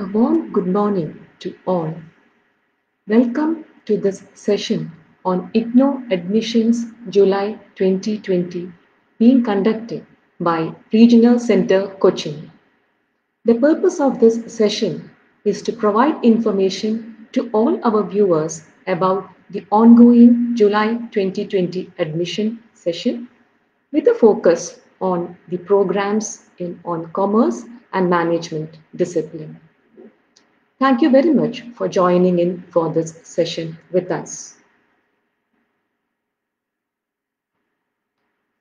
A warm good morning to all. Welcome to this session on IGNOU Admissions July 2020 being conducted by Regional Center Cochin. The purpose of this session is to provide information to all our viewers about the ongoing July 2020 admission session with a focus on the programs in on commerce and management discipline. Thank you very much for joining in for this session with us.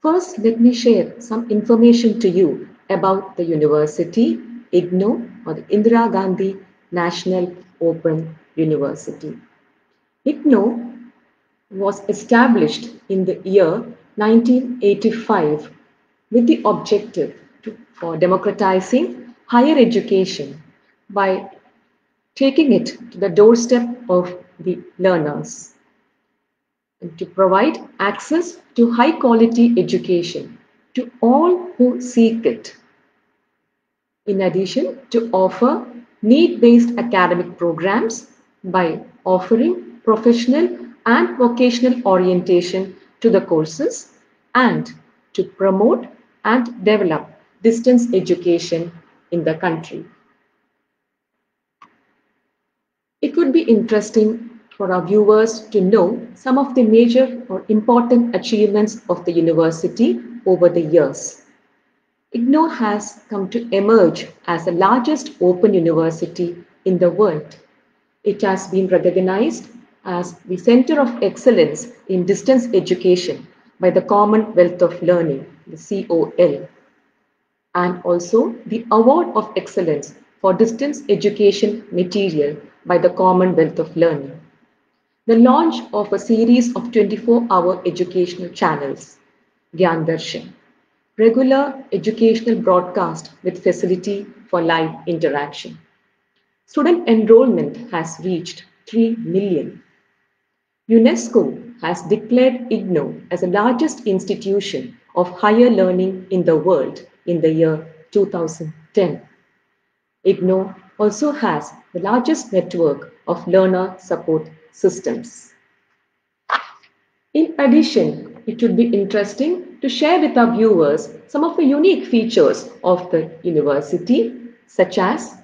First, let me share some information to you about the university, IGNOU or the Indira Gandhi National Open University. IGNOU was established in the year 1985 with the objective to, for democratizing higher education by taking it to the doorstep of the learners and to provide access to high quality education to all who seek it. In addition, to offer need based academic programs by offering professional and vocational orientation to the courses and to promote and develop distance education in the country. It would be interesting for our viewers to know some of the major or important achievements of the university over the years. IGNOU has come to emerge as the largest open university in the world. It has been recognized as the Center of Excellence in Distance Education by the Commonwealth of Learning, the COL, and also the Award of Excellence for Distance Education Material by the Commonwealth of Learning. The launch of a series of 24-hour educational channels, Gyan Darshan, regular educational broadcast with facility for live interaction. Student enrollment has reached 3 million. UNESCO has declared IGNOU as the largest institution of higher learning in the world in the year 2010. IGNOU also has the largest network of learner support systems. In addition, it would be interesting to share with our viewers some of the unique features of the university, such as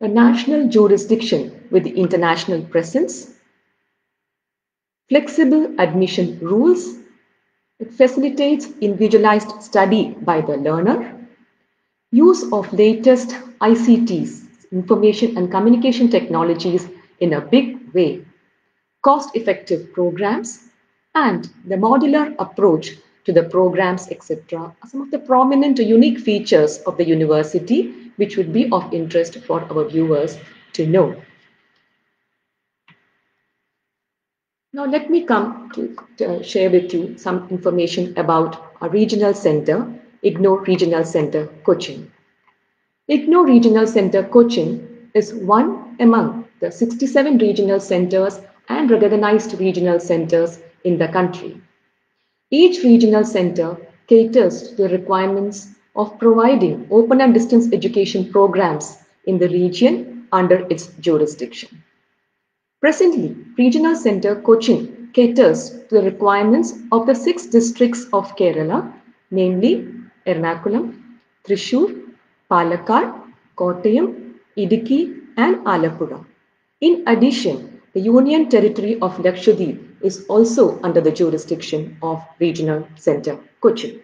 a national jurisdiction with international presence, flexible admission rules, it facilitates individualized study by the learner, use of latest ICTs, information and communication technologies in a big way, cost-effective programs, and the modular approach to the programs, etc. are some of the prominent unique features of the university which would be of interest for our viewers to know. Now let me come to, to share with you some information about our regional center, IGNOU Regional Center, Cochin. IGNOU Regional Center, Cochin is one among the 67 regional centers and recognized regional centers in the country. Each regional center caters to the requirements of providing open and distance education programs in the region under its jurisdiction. Presently, Regional Center Cochin caters to the requirements of the six districts of Kerala, namely Ernakulam, Thrissur, Palakkad, Kottayam, Idukki, and Alappuzha. In addition, the Union Territory of Lakshadweep is also under the jurisdiction of Regional Center Cochin.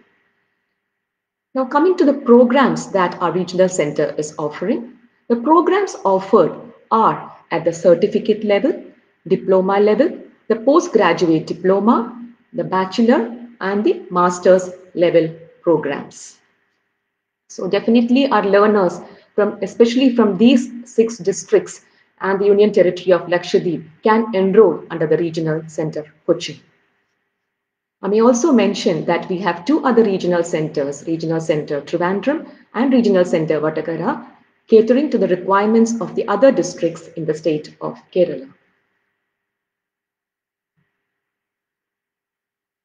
Now coming to the programs that our regional center is offering, the programs offered are at the certificate level, diploma level, the postgraduate diploma, the bachelor and the master's level programs. So definitely our learners from especially from these six districts and the Union Territory of Lakshadweep can enroll under the regional center Cochin. I may also mention that we have two other regional centers, Regional Center Trivandrum and Regional Center Vatakara, catering to the requirements of the other districts in the state of Kerala.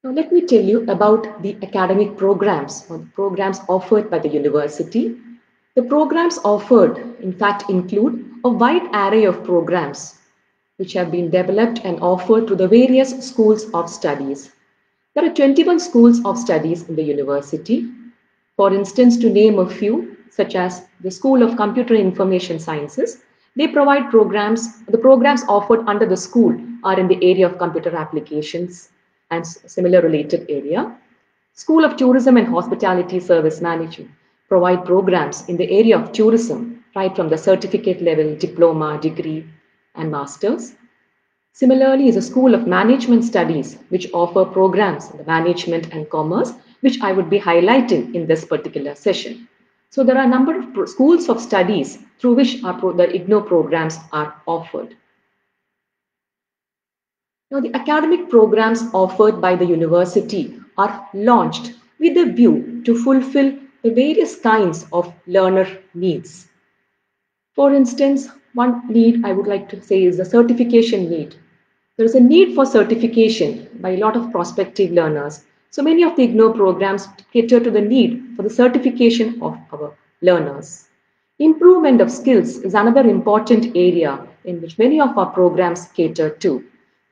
Now let me tell you about the academic programs or the programs offered by the university. The programs offered, in fact, include a wide array of programs which have been developed and offered to the various schools of studies. There are 21 schools of studies in the university. For instance, to name a few, such as the School of Computer Information Sciences, they provide programs, the programs offered under the school are in the area of computer applications and similar related area. School of Tourism and Hospitality Service Management provide programs in the area of tourism, right from the certificate level, diploma, degree, and master's. Similarly, is a School of Management Studies, which offer programs in the management and commerce, which I would be highlighting in this particular session. So there are a number of schools of studies through which our the IGNOU programs are offered. Now, the academic programs offered by the university are launched with a view to fulfill the various kinds of learner needs. For instance, one need I would like to say is the certification need. There is a need for certification by a lot of prospective learners. So many of the IGNOU programs cater to the need for the certification of our learners. Improvement of skills is another important area in which many of our programs cater to.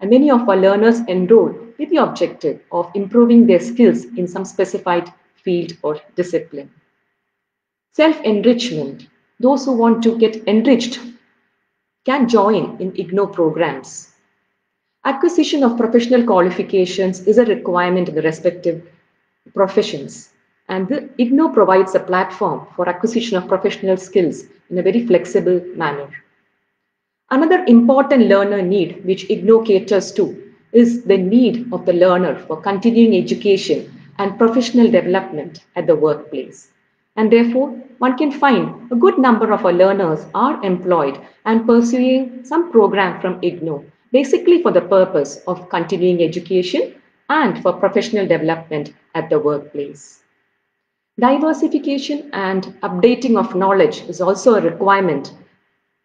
And many of our learners enroll with the objective of improving their skills in some specified field or discipline. Self-enrichment. Those who want to get enriched can join in IGNOU programs. Acquisition of professional qualifications is a requirement in the respective professions. And the IGNOU provides a platform for acquisition of professional skills in a very flexible manner. Another important learner need which IGNOU caters to is the need of the learner for continuing education and professional development at the workplace. And therefore, one can find a good number of our learners are employed and pursuing some program from IGNOU, basically for the purpose of continuing education and for professional development at the workplace. Diversification and updating of knowledge is also a requirement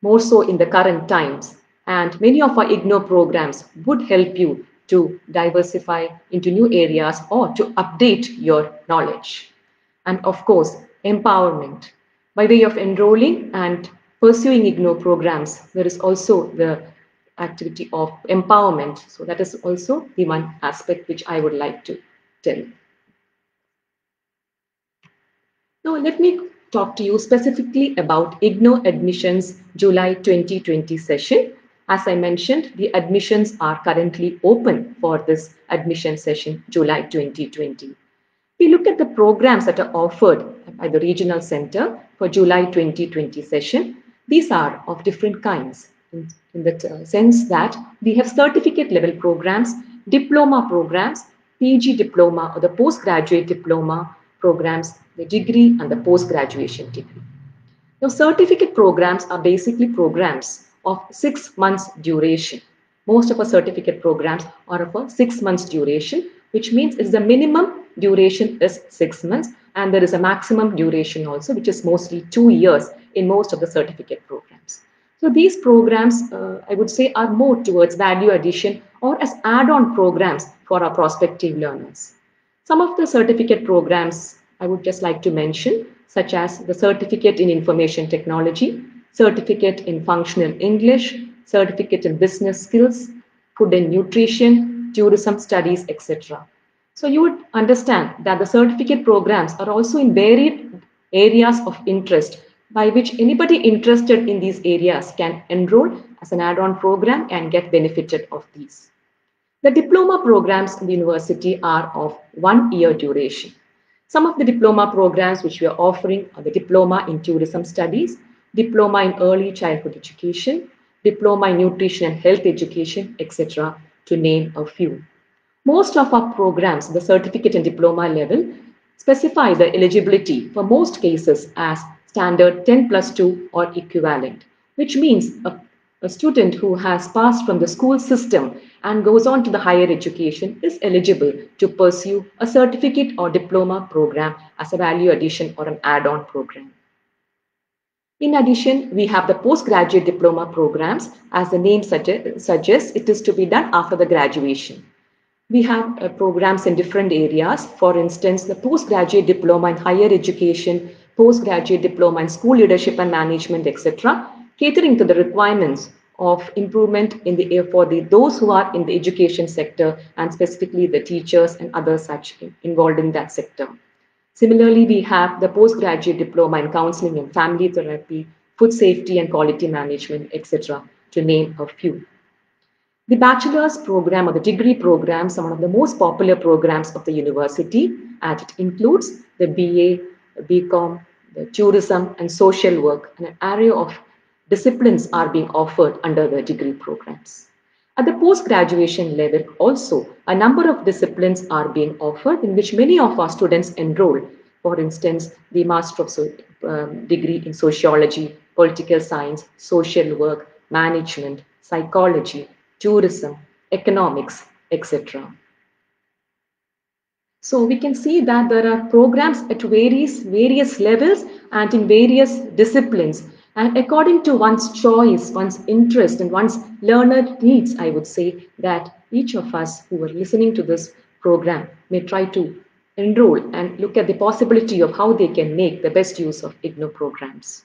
more so in the current times. And many of our IGNOU programs would help you to diversify into new areas or to update your knowledge. And of course, empowerment. By way of enrolling and pursuing IGNOU programs, there is also the activity of empowerment. So that is also the one aspect which I would like to tell. Now let me talk to you specifically about IGNOU Admissions July 2020 session. As I mentioned, the admissions are currently open for this admission session, July 2020. We look at the programs that are offered by the Regional Center for July 2020 session. These are of different kinds in, in the sense that we have certificate level programs, diploma programs, PG diploma or the postgraduate diploma programs, the degree and the post-graduation degree. Now, certificate programs are basically programs of six months duration. Most of our certificate programs are of a six months duration, which means it's the minimum duration is six months and there is a maximum duration also, which is mostly two years in most of the certificate programs. So these programs, uh, I would say, are more towards value addition or as add-on programs for our prospective learners. Some of the certificate programs I would just like to mention, such as the Certificate in Information Technology, Certificate in Functional English, Certificate in Business Skills, Food and Nutrition, Tourism Studies, etc. So you would understand that the certificate programs are also in varied areas of interest by which anybody interested in these areas can enroll as an add-on program and get benefited of these. The diploma programs in the university are of one year duration. Some of the diploma programs which we are offering are the Diploma in Tourism Studies, Diploma in Early Childhood Education, Diploma in Nutrition and Health Education, etc., to name a few. Most of our programs, the certificate and diploma level, specify the eligibility for most cases as standard 10 plus 2 or equivalent, which means a, a student who has passed from the school system and goes on to the higher education is eligible to pursue a certificate or diploma program as a value addition or an add-on program. In addition, we have the postgraduate diploma programs. As the name suggests, it is to be done after the graduation. We have uh, programs in different areas. For instance, the postgraduate diploma in higher education postgraduate diploma in school leadership and management, etc., catering to the requirements of improvement in the air for the those who are in the education sector and specifically the teachers and others such involved in that sector. Similarly, we have the postgraduate diploma in counseling and family therapy, food safety and quality management, etc., to name a few. The bachelor's program or the degree programs are one of the most popular programs of the university and it includes the BA, BCom, the tourism and social work, and an array of disciplines are being offered under the degree programs. At the post-graduation level also, a number of disciplines are being offered in which many of our students enroll. For instance, the Master of so um, Degree in Sociology, Political Science, Social Work, Management, Psychology, Tourism, Economics, etc. So we can see that there are programs at various, various levels and in various disciplines and according to one's choice, one's interest, and one's learner needs, I would say that each of us who are listening to this program may try to enroll and look at the possibility of how they can make the best use of IGNOU programs.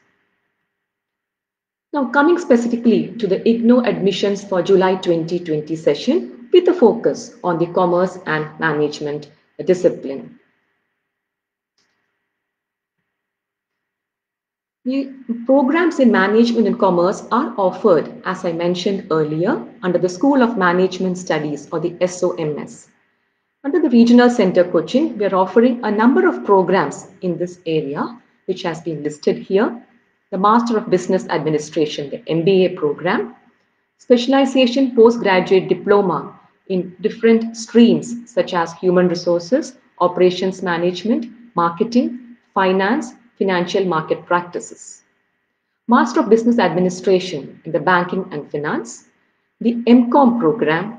Now, coming specifically to the IGNOU admissions for July 2020 session with a focus on the commerce and management discipline. Programs in management and commerce are offered, as I mentioned earlier, under the School of Management Studies or the SOMS. Under the Regional Center Cochin, we are offering a number of programs in this area, which has been listed here. The Master of Business Administration, the MBA program, specialization postgraduate diploma in different streams such as human resources, operations management, marketing, finance, financial market practices. Master of Business Administration in the banking and finance, the MCOM program,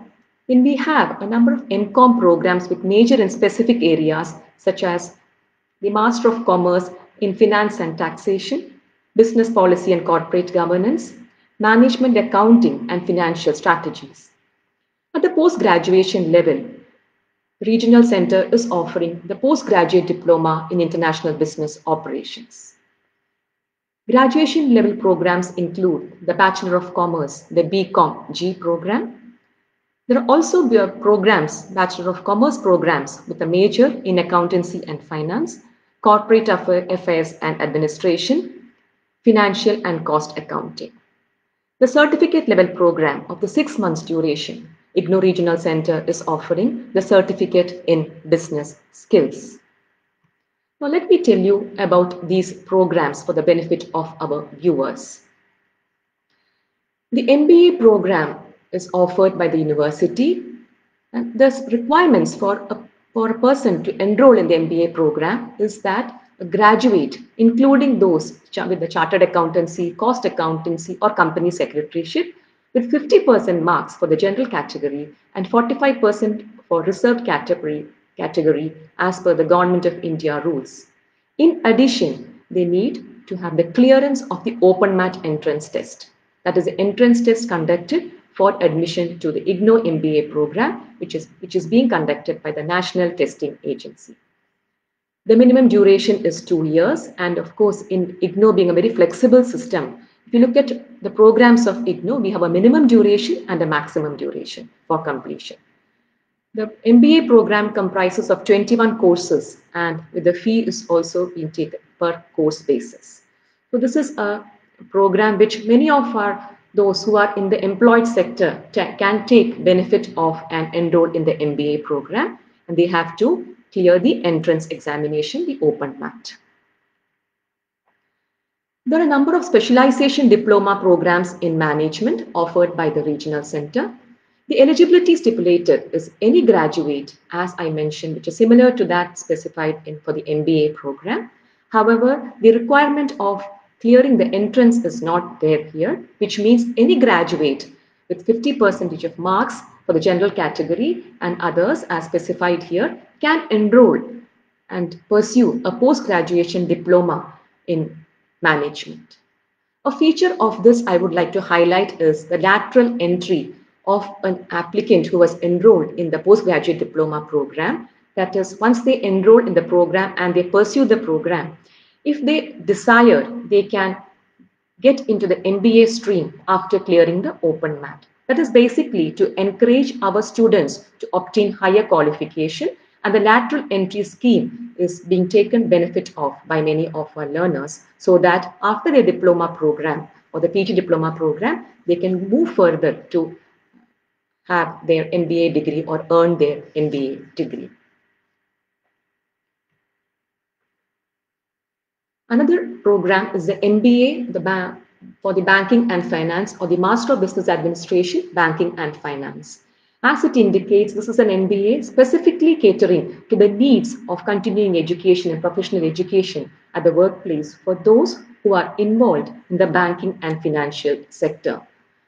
then we have a number of MCOM programs with major and specific areas such as the Master of Commerce in Finance and Taxation, Business Policy and Corporate Governance, Management Accounting and Financial Strategies. At the post-graduation level, Regional Center is offering the postgraduate diploma in international business operations. Graduation level programs include the Bachelor of Commerce, the BCom G program. There are also uh, programs, Bachelor of Commerce programs with a major in accountancy and finance, corporate affairs and administration, financial and cost accounting. The certificate level program of the six months duration IGNOU Regional Center is offering the certificate in business skills. Now let me tell you about these programs for the benefit of our viewers. The MBA program is offered by the university and the requirements for a, for a person to enroll in the MBA program is that a graduate, including those with the chartered accountancy, cost accountancy or company secretaryship with 50% marks for the general category and 45% for reserved category, category as per the Government of India rules. In addition, they need to have the clearance of the OPENMAT entrance test. That is the entrance test conducted for admission to the IGNOU MBA program, which is, which is being conducted by the National Testing Agency. The minimum duration is two years. And of course, in IGNOU being a very flexible system, you look at the programs of IGNOU, we have a minimum duration and a maximum duration for completion. The MBA program comprises of 21 courses and the fee is also being taken per course basis. So this is a program which many of our those who are in the employed sector can take benefit of and enroll in the MBA program and they have to clear the entrance examination, the OPENMAT. There are a number of specialization diploma programs in management offered by the regional center. The eligibility stipulated is any graduate, as I mentioned, which is similar to that specified in for the MBA program. However, the requirement of clearing the entrance is not there here, which means any graduate with 50% of marks for the general category and others as specified here can enroll and pursue a post-graduation diploma in management. A feature of this I would like to highlight is the lateral entry of an applicant who was enrolled in the postgraduate diploma program. That is, once they enroll in the program and they pursue the program, If they desire, they can get into the MBA stream after clearing the OPENMAT. That is basically to encourage our students to obtain higher qualification and the lateral entry scheme is being taken benefit of by many of our learners so that after their diploma program or the PG diploma program, they can move further to have their MBA degree or earn their MBA degree. Another program is the MBA the for the Banking and Finance or the Master of Business Administration, Banking and Finance. As it indicates, this is an MBA specifically catering to the needs of continuing education and professional education at the workplace for those who are involved in the banking and financial sector.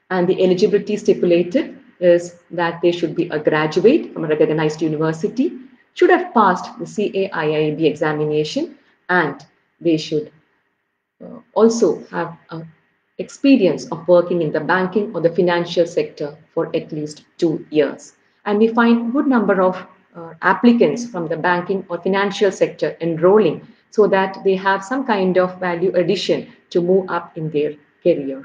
And the eligibility stipulated is that they should be a graduate from a recognized university, should have passed the CAIIB examination, and they should uh, also have experience of working in the banking or the financial sector for at least two years. And we find a good number of uh, applicants from the banking or financial sector enrolling so that they have some kind of value addition to move up in their career.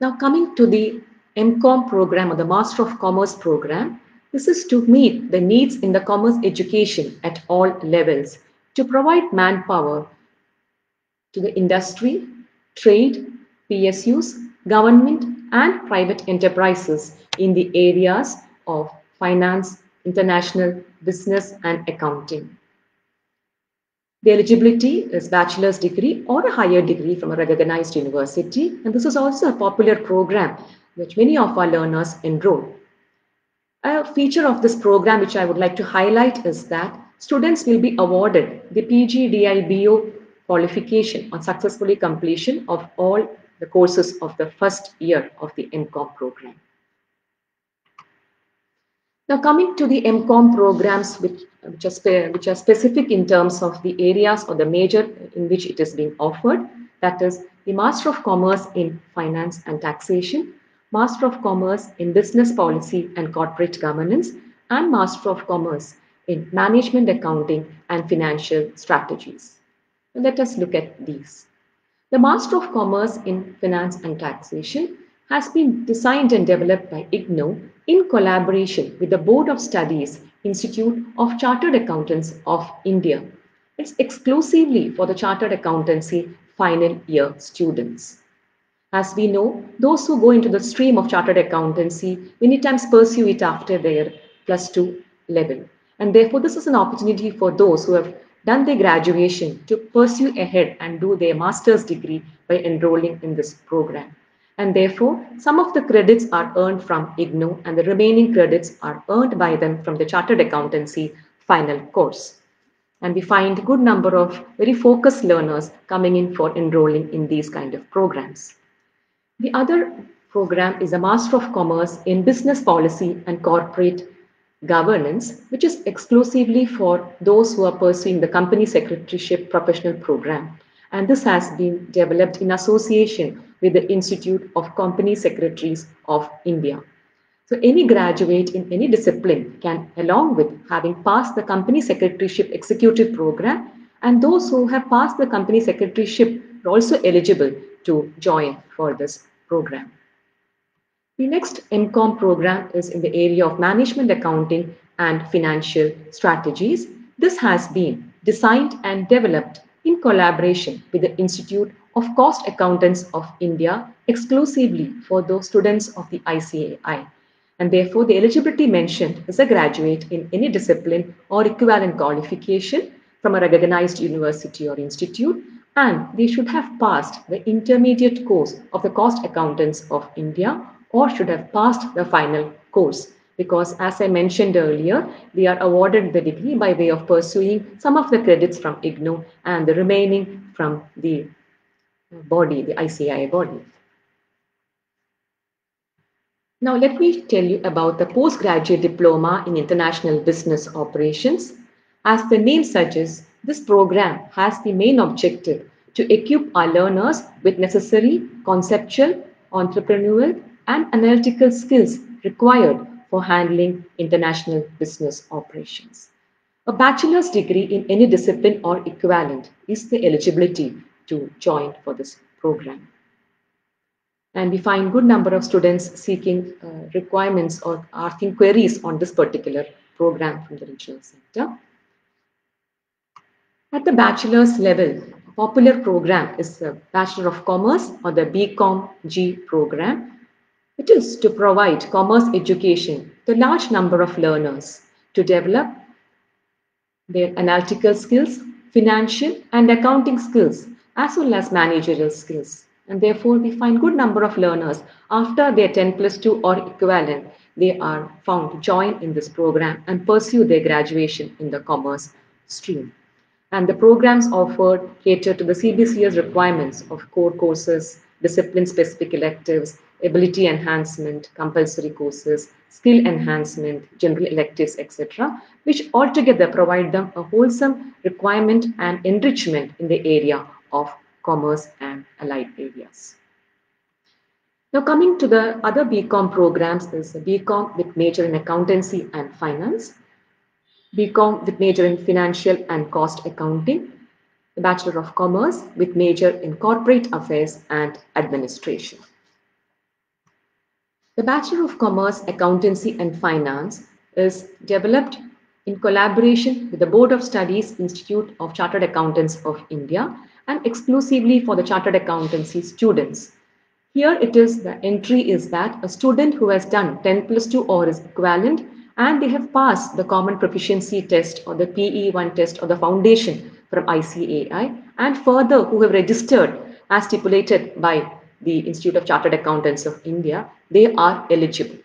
Now coming to the MCOM program or the Master of Commerce program, this is to meet the needs in the commerce education at all levels, to provide manpower to the industry, trade, PSUs, government and private enterprises in the areas of finance, international business and accounting. The eligibility is bachelor's degree or a higher degree from a recognized university. And this is also a popular program which many of our learners enroll. A feature of this program which I would like to highlight is that students will be awarded the PGDIBO qualification on successfully completion of all the courses of the first year of the MCOM program. Now coming to the MCOM programs which, which, are, which are specific in terms of the areas or the major in which it is being offered, that is the Master of Commerce in Finance and Taxation, Master of Commerce in Business Policy and Corporate Governance, and Master of Commerce in Management Accounting and Financial Strategies. Let us look at these. The Master of Commerce in Finance and Taxation has been designed and developed by IGNOU in collaboration with the Board of Studies Institute of Chartered Accountants of India. It's exclusively for the Chartered Accountancy final year students. As we know, those who go into the stream of Chartered Accountancy many times pursue it after their plus two level. And therefore, this is an opportunity for those who have done their graduation to pursue ahead and do their master's degree by enrolling in this program and therefore some of the credits are earned from IGNOU and the remaining credits are earned by them from the Chartered Accountancy final course. And we find a good number of very focused learners coming in for enrolling in these kind of programs. The other program is a Master of Commerce in Business Policy and Corporate Governance, which is exclusively for those who are pursuing the Company Secretaryship Professional Program. And this has been developed in association with the Institute of Company Secretaries of India. So any graduate in any discipline can, along with having passed the company secretaryship executive program, and those who have passed the company secretaryship are also eligible to join for this program. The next MCOM program is in the area of management accounting and financial strategies. This has been designed and developed in collaboration with the Institute of Cost Accountants of India exclusively for those students of the ICAI. And therefore, the eligibility mentioned is a graduate in any discipline or equivalent qualification from a recognized university or institute, and they should have passed the intermediate course of the Cost Accountants of India or should have passed the final course because as I mentioned earlier, they are awarded the degree by way of pursuing some of the credits from IGNOU and the remaining from the body, the ICAI body. Now let me tell you about the postgraduate diploma in international business operations. As the name suggests, this program has the main objective to equip our learners with necessary conceptual, entrepreneurial and analytical skills required for handling international business operations. A bachelor's degree in any discipline or equivalent is the eligibility to join for this program. And we find good number of students seeking uh, requirements or asking queries on this particular program from the regional center. At the bachelor's level, a popular program is the Bachelor of Commerce or the BCom G program. It is to provide commerce education to large number of learners to develop their analytical skills, financial and accounting skills, as well as managerial skills. And therefore, we find good number of learners after their 10 plus 2 or equivalent, they are found to join in this program and pursue their graduation in the commerce stream. And the programs offered cater to the CBCS requirements of core courses, discipline-specific electives, ability enhancement, compulsory courses, skill enhancement, general electives, etc., which altogether provide them a wholesome requirement and enrichment in the area of commerce and allied areas. Now coming to the other BCom programs is BCom with major in accountancy and finance, BCom with major in Financial and Cost Accounting, the Bachelor of Commerce with major in Corporate Affairs and Administration. The Bachelor of Commerce Accountancy and Finance is developed in collaboration with the Board of Studies Institute of Chartered Accountants of India and exclusively for the Chartered Accountancy students. Here it is the entry is that a student who has done 10 plus 2 or is equivalent and they have passed the common proficiency test or the PE1 test or the foundation from ICAI and further who have registered as stipulated by the Institute of Chartered Accountants of India, they are eligible.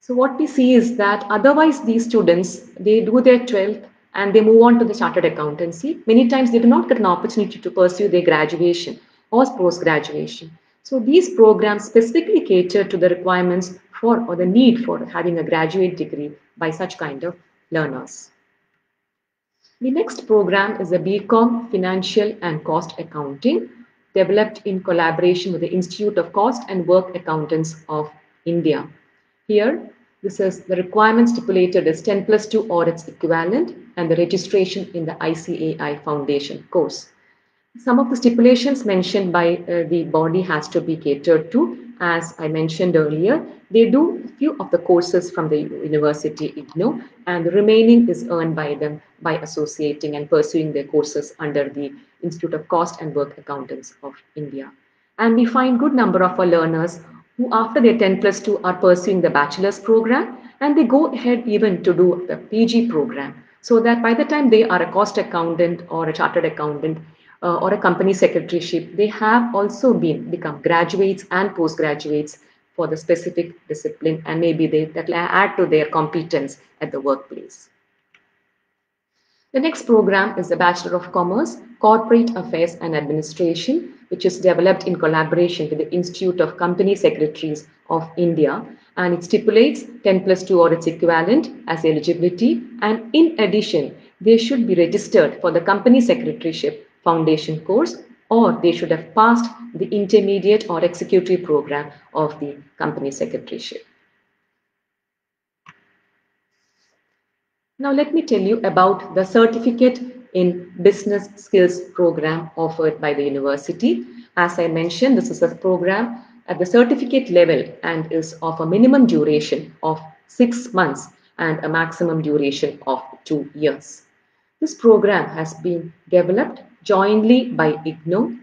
So what we see is that otherwise these students, they do their 12th and they move on to the chartered accountancy. Many times they do not get an opportunity to pursue their graduation or post-graduation. So these programs specifically cater to the requirements for or the need for having a graduate degree by such kind of learners. The next program is the BCom Financial and Cost Accounting developed in collaboration with the Institute of Cost and Work Accountants of India. Here, this is the requirement stipulated is 10 plus 2 or its equivalent and the registration in the ICAI Foundation course. Some of the stipulations mentioned by uh, the body has to be catered to. As I mentioned earlier, they do a few of the courses from the University IGNOU and the remaining is earned by them by associating and pursuing their courses under the Institute of Cost and Work Accountants of India. And we find good number of our learners who after their 10 plus 2 are pursuing the bachelor's program and they go ahead even to do the PG program so that by the time they are a cost accountant or a chartered accountant uh, or a company secretaryship, they have also been become graduates and postgraduates for the specific discipline and maybe they that will add to their competence at the workplace. The next program is the Bachelor of Commerce, Corporate Affairs and Administration, which is developed in collaboration with the Institute of Company Secretaries of India and it stipulates 10 plus 2 or its equivalent as eligibility and in addition they should be registered for the company secretaryship foundation course or they should have passed the intermediate or executive program of the company secretaryship. Now let me tell you about the certificate in business skills program offered by the university. As I mentioned, this is a program at the certificate level and is of a minimum duration of six months and a maximum duration of two years. This program has been developed jointly by IGNOU,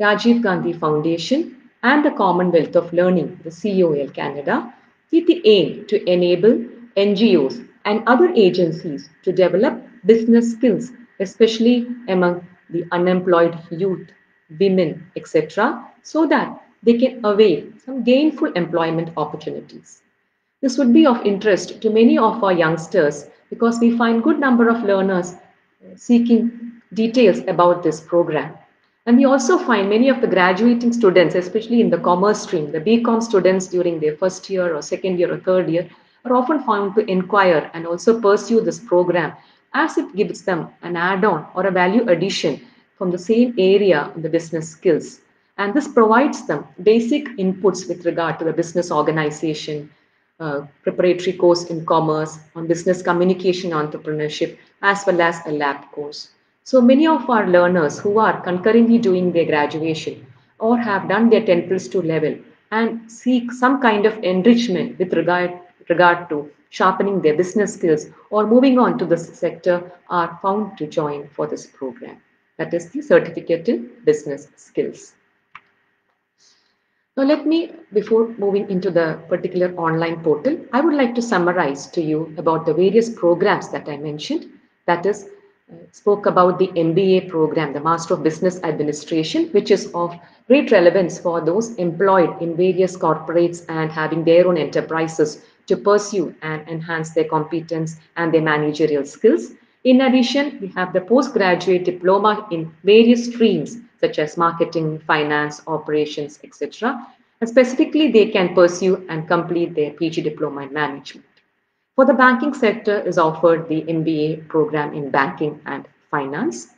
Rajiv Gandhi Foundation, and the Commonwealth of Learning, the COL Canada, with the aim to enable NGOs and other agencies to develop business skills, especially among the unemployed youth, women, etc., so that they can avail some gainful employment opportunities. This would be of interest to many of our youngsters because we find good number of learners seeking details about this program. And we also find many of the graduating students, especially in the commerce stream, the BCom students during their first year or second year or third year, are often found to inquire and also pursue this program as it gives them an add-on or a value addition from the same area in the business skills. And this provides them basic inputs with regard to the business organization, uh, preparatory course in commerce, on business communication entrepreneurship, as well as a lab course. So many of our learners who are concurrently doing their graduation or have done their 10 plus 2 level and seek some kind of enrichment with regard, regard to sharpening their business skills or moving on to this sector are found to join for this program. That is the certificate in business skills. Now let me, before moving into the particular online portal, I would like to summarize to you about the various programs that I mentioned. That is, spoke about the MBA program, the Master of Business Administration, which is of great relevance for those employed in various corporates and having their own enterprises to pursue and enhance their competence and their managerial skills. In addition, we have the postgraduate diploma in various streams such as marketing, finance, operations, etc. And specifically, they can pursue and complete their PG diploma in management. For the banking sector is offered the MBA program in banking and finance.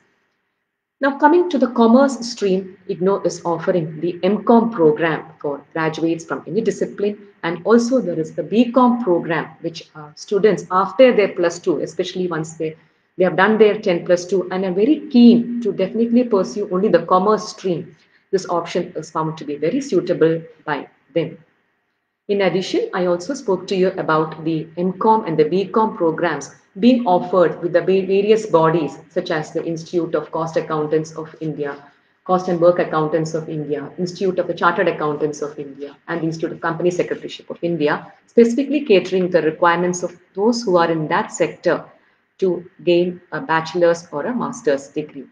Now coming to the commerce stream, IGNOU is offering the MCOM program for graduates from any discipline and also there is the BCom program which are students after their plus two, especially once they they have done their 10 plus 2 and are very keen to definitely pursue only the commerce stream. This option is found to be very suitable by them. In addition, I also spoke to you about the MCOM and the BCom programs being offered with the various bodies such as the Institute of Cost Accountants of India, Cost and Work Accountants of India, Institute of the Chartered Accountants of India, and the Institute of Company Secretaryship of India, specifically catering the requirements of those who are in that sector to gain a bachelor's or a master's degree.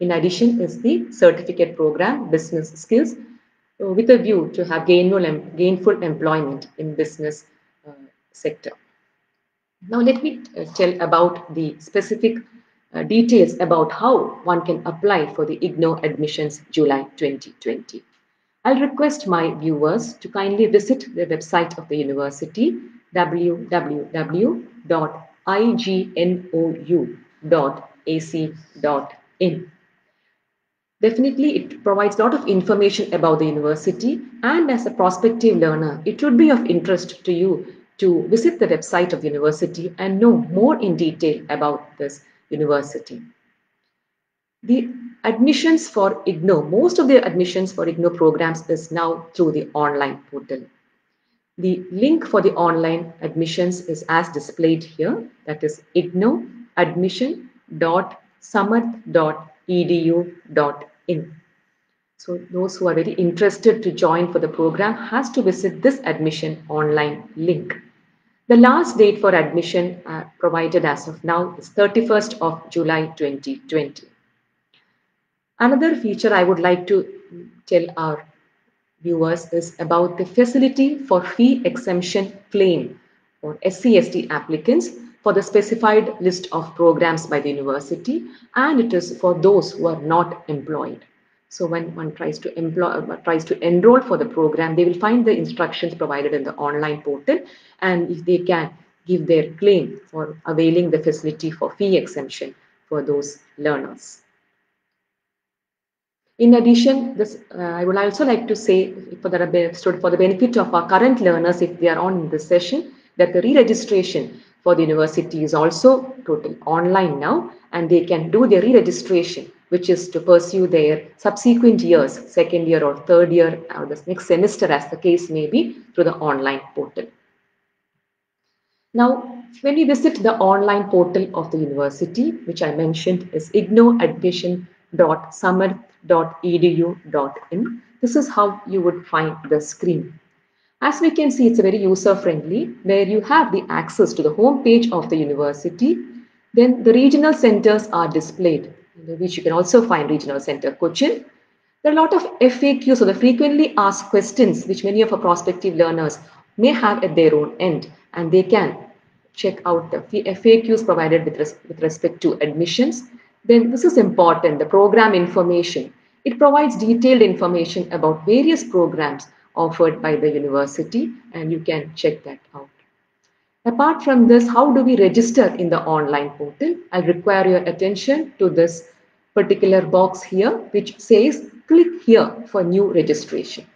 In addition is the certificate program, business skills, with a view to have gainful, gainful employment in business uh, sector. Now let me uh, tell about the specific uh, details about how one can apply for the IGNOU admissions July 2020. I'll request my viewers to kindly visit the website of the university www ignou.ac.in. Definitely, it provides a lot of information about the university and as a prospective learner, it would be of interest to you to visit the website of the university and know more in detail about this university. The admissions for IGNOU, most of the admissions for IGNOU programs is now through the online portal. The link for the online admissions is as displayed here. That is ignou.admission.samarth.edu.in. So those who are very interested to join for the program has to visit this admission online link. The last date for admission uh, provided as of now is 31st of July 2020. Another feature I would like to tell our viewers is about the facility for fee exemption claim for SCST applicants for the specified list of programs by the university and it is for those who are not employed. So when one tries to employ, uh, tries to enroll for the program, they will find the instructions provided in the online portal and if they can give their claim for availing the facility for fee exemption for those learners. In addition, this uh, I would also like to say for the, for the benefit of our current learners, if they are on this session, that the re-registration for the university is also totally online now, and they can do their re-registration, which is to pursue their subsequent years, second year or third year, or the next semester, as the case may be, through the online portal. Now, when we visit the online portal of the university, which I mentioned is IGNOU Admission www.samarth.edu.in. This is how you would find the screen. As we can see, it's very user-friendly, where you have the access to the home page of the university. Then the regional centers are displayed, which you can also find Regional Center Cochin. There are a lot of FAQs, so the frequently asked questions, which many of our prospective learners may have at their own end, and they can check out the FAQs provided with, res with respect to admissions then this is important, the program information. It provides detailed information about various programs offered by the university and you can check that out. Apart from this, how do we register in the online portal? I'll require your attention to this particular box here which says click here for new registration.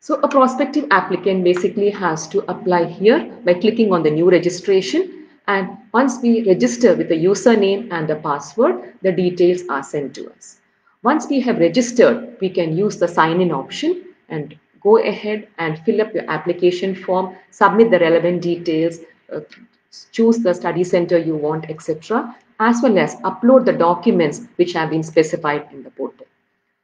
So a prospective applicant basically has to apply here by clicking on the new registration. And once we register with the username and the password, the details are sent to us. Once we have registered, we can use the sign in option and go ahead and fill up your application form, submit the relevant details, uh, choose the study center you want, etc., as well as upload the documents which have been specified in the portal.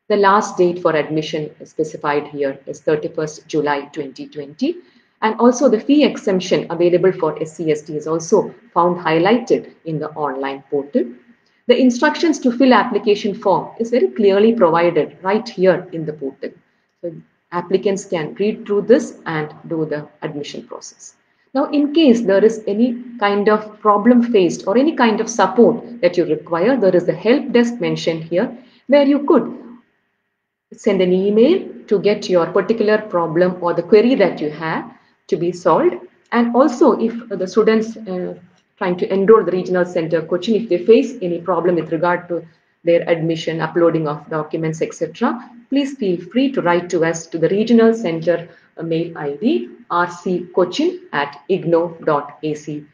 The last date for admission specified here is 31st July 2020. And also the fee exemption available for SCST is also found highlighted in the online portal. The instructions to fill application form is very clearly provided right here in the portal. So applicants can read through this and do the admission process. Now, in case there is any kind of problem faced or any kind of support that you require, there is a help desk mentioned here where you could send an email to get your particular problem or the query that you have to be solved. And also if the students uh, trying to enroll the regional center Cochin, if they face any problem with regard to their admission, uploading of documents, etc., please feel free to write to us to the regional center mail ID rccochin at ignou.ac.in.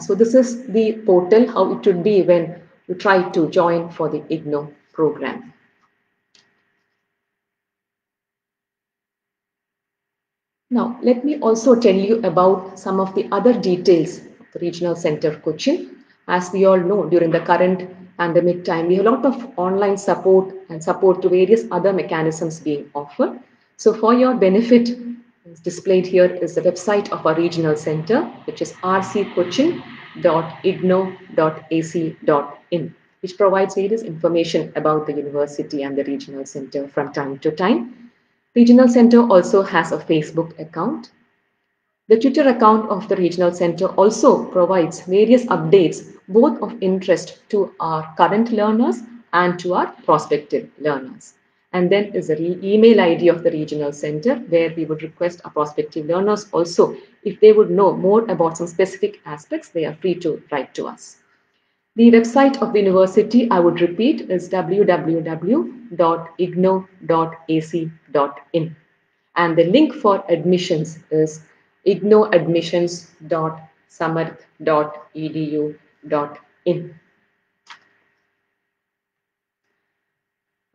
So this is the portal, how it would be when you try to join for the IGNOU program. Now, let me also tell you about some of the other details of the Regional Center Cochin. As we all know, during the current pandemic time, we have a lot of online support and support to various other mechanisms being offered. So for your benefit, displayed here is the website of our regional center, which is rccochin.ignou.ac.in, which provides various information about the university and the regional center from time to time. Regional Center also has a Facebook account. The Twitter account of the Regional Center also provides various updates, both of interest to our current learners and to our prospective learners. And then is the email ID of the regional center where we would request our prospective learners also, if they would know more about some specific aspects, they are free to write to us. The website of the university, I would repeat, is www.ignou.ac.in. And the link for admissions is ignouadmissions.samarth.edu.in.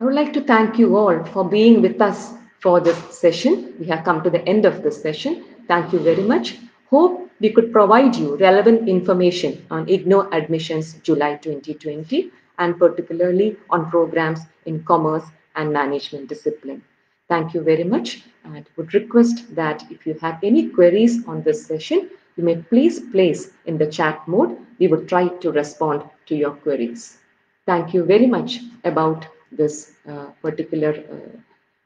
I would like to thank you all for being with us for this session. We have come to the end of this session. Thank you very much. Hope we could provide you relevant information on IGNOU admissions July 2020 and particularly on programs in commerce and management discipline. Thank you very much and would request that if you have any queries on this session, you may please place in the chat mode. We would try to respond to your queries. Thank you very much about this uh, particular uh,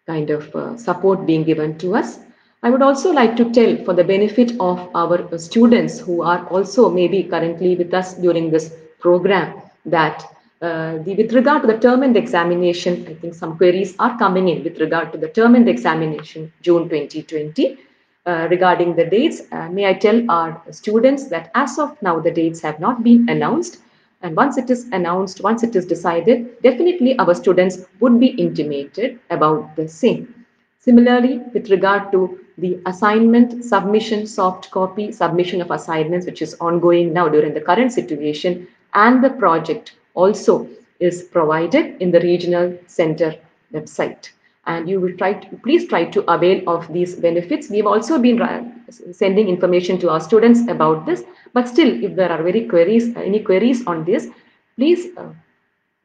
kind of uh, support being given to us. I would also like to tell for the benefit of our students who are also maybe currently with us during this program that uh, the, with regard to the term and examination, I think some queries are coming in with regard to the term and examination June 2020. Uh, regarding the dates, uh, may I tell our students that as of now the dates have not been announced and once it is announced, once it is decided, definitely our students would be intimated about the same. Similarly, with regard to the assignment, submission, soft copy, submission of assignments, which is ongoing now during the current situation, and the project also is provided in the regional center website. And you will try to, please try to avail of these benefits. We've also been sending information to our students about this but still, if there are very queries, any queries on this, please uh,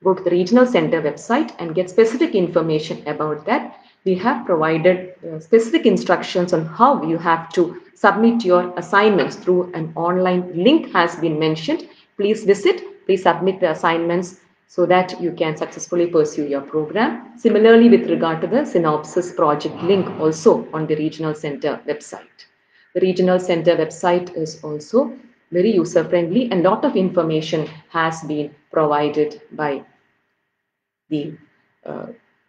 go to the regional center website and get specific information about that. We have provided uh, specific instructions on how you have to submit your assignments through an online link has been mentioned. Please visit, please submit the assignments so that you can successfully pursue your program. Similarly, with regard to the synopsis project link also on the regional center website. The regional center website is also very user friendly and a lot of information has been provided by the uh,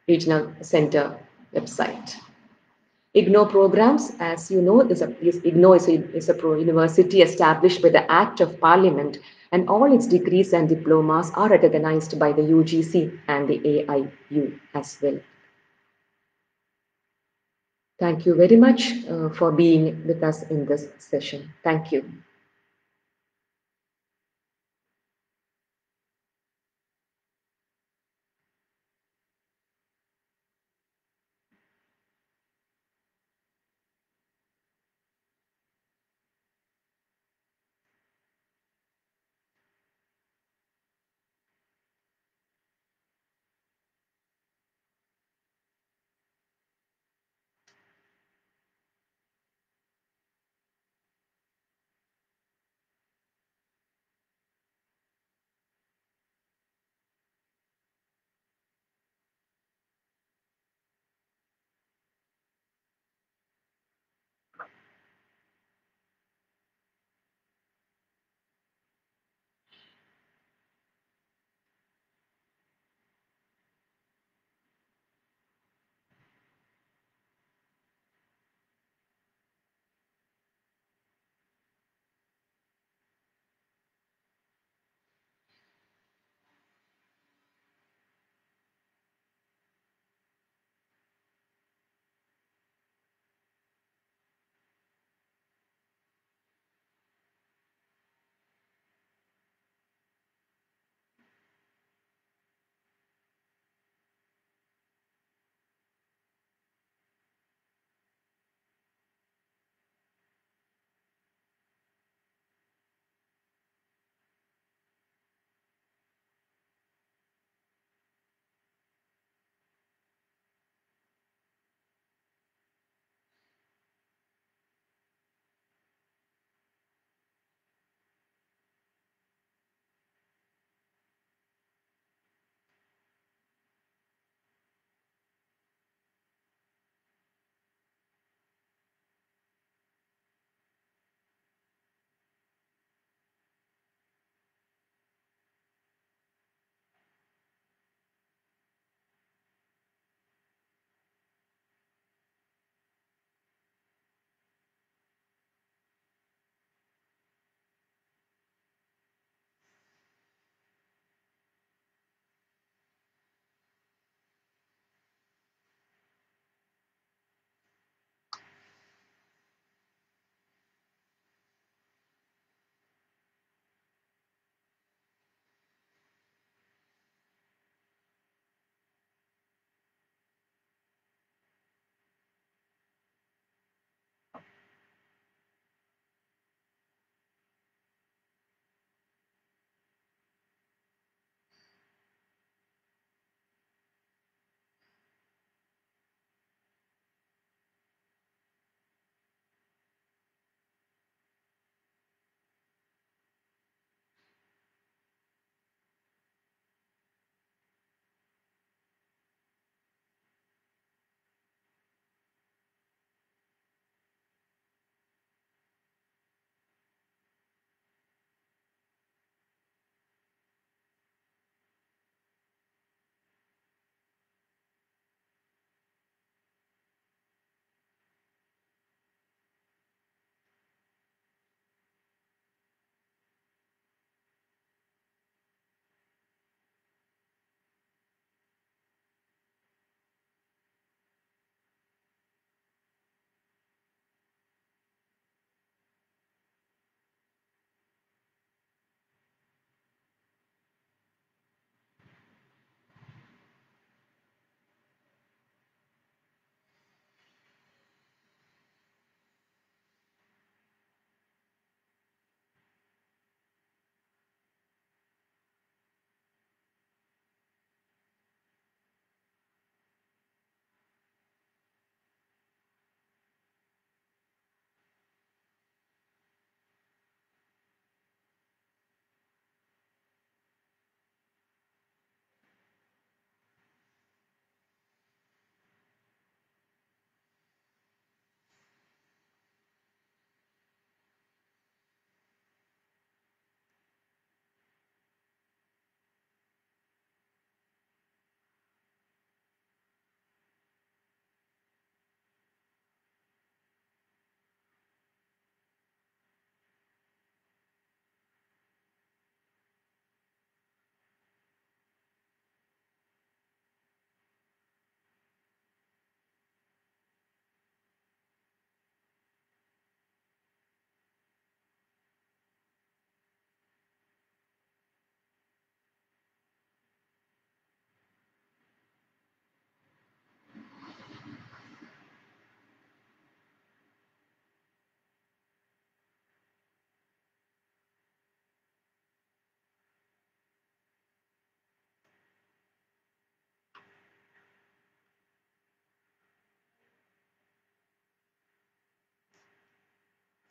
regional center website. IGNOU programs, as you know, is a, is, IGNOU is a, is a pro university established by the Act of Parliament and all its degrees and diplomas are recognized by the UGC and the AIU as well. Thank you very much uh, for being with us in this session. Thank you.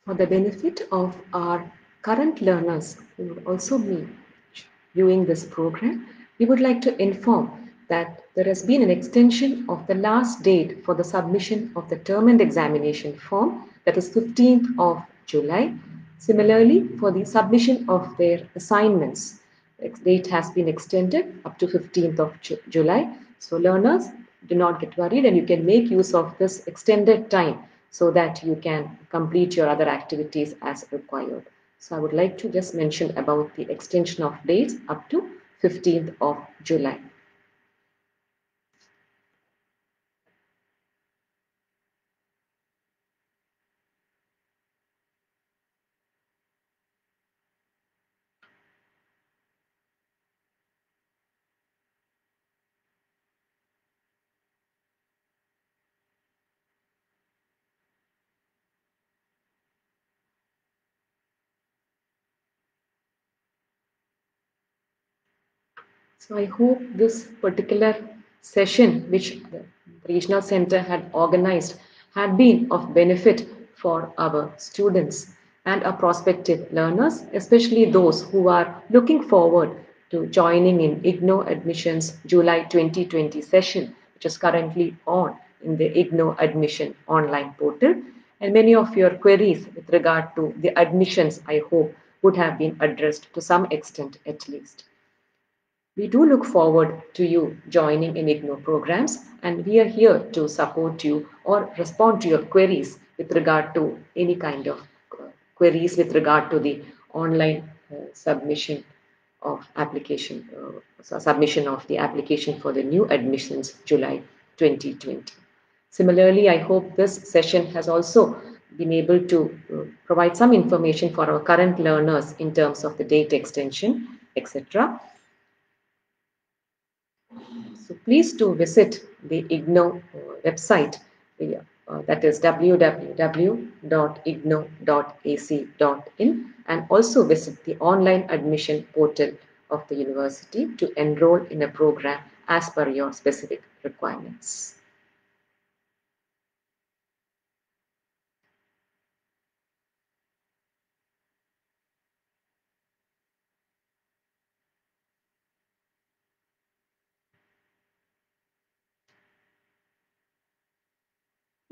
For the benefit of our current learners who would also be viewing this program, we would like to inform that there has been an extension of the last date for the submission of the term and examination form, that is 15th of July. Similarly, for the submission of their assignments, the date has been extended up to 15th of July. So learners, do not get worried and you can make use of this extended time so that you can complete your other activities as required. So I would like to just mention about the extension of dates up to 15th of July. So I hope this particular session which the regional center had organized had been of benefit for our students and our prospective learners, especially those who are looking forward to joining in IGNOU Admissions July 2020 session, which is currently on in the IGNOU Admission online portal. And many of your queries with regard to the admissions, I hope, would have been addressed to some extent at least. We do look forward to you joining in IGNOU programs and we are here to support you or respond to your queries with regard to any kind of uh, queries with regard to the online uh, submission of application, uh, submission of the application for the new admissions July 2020. Similarly, I hope this session has also been able to uh, provide some information for our current learners in terms of the date extension, etc. So please do visit the IGNOU uh, website uh, that is www.ignou.ac.in and also visit the online admission portal of the university to enroll in a program as per your specific requirements.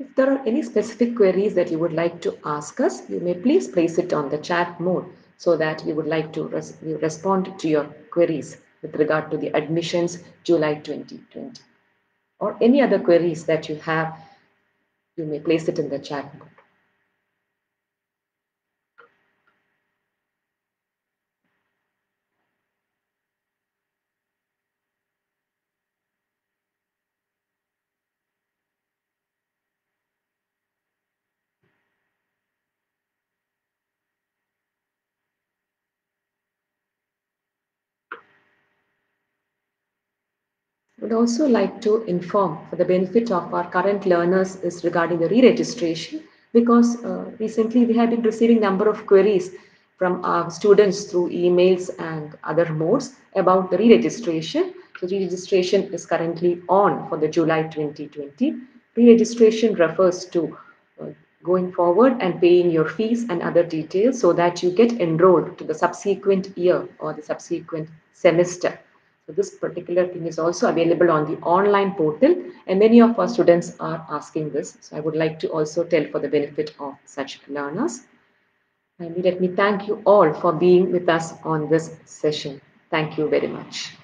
If there are any specific queries that you would like to ask us, you may please place it on the chat mode so that we would like to res respond to your queries with regard to the admissions July 2020. Or any other queries that you have, you may place it in the chat mode. Would also like to inform for the benefit of our current learners is regarding the re-registration because uh, recently we have been receiving number of queries from our students through emails and other modes about the re-registration. So re-registration is currently on for the July 2020. Re-registration refers to uh, going forward and paying your fees and other details so that you get enrolled to the subsequent year or the subsequent semester. This particular thing is also available on the online portal and many of our students are asking this. So I would like to also tell for the benefit of such learners. And let me thank you all for being with us on this session. Thank you very much.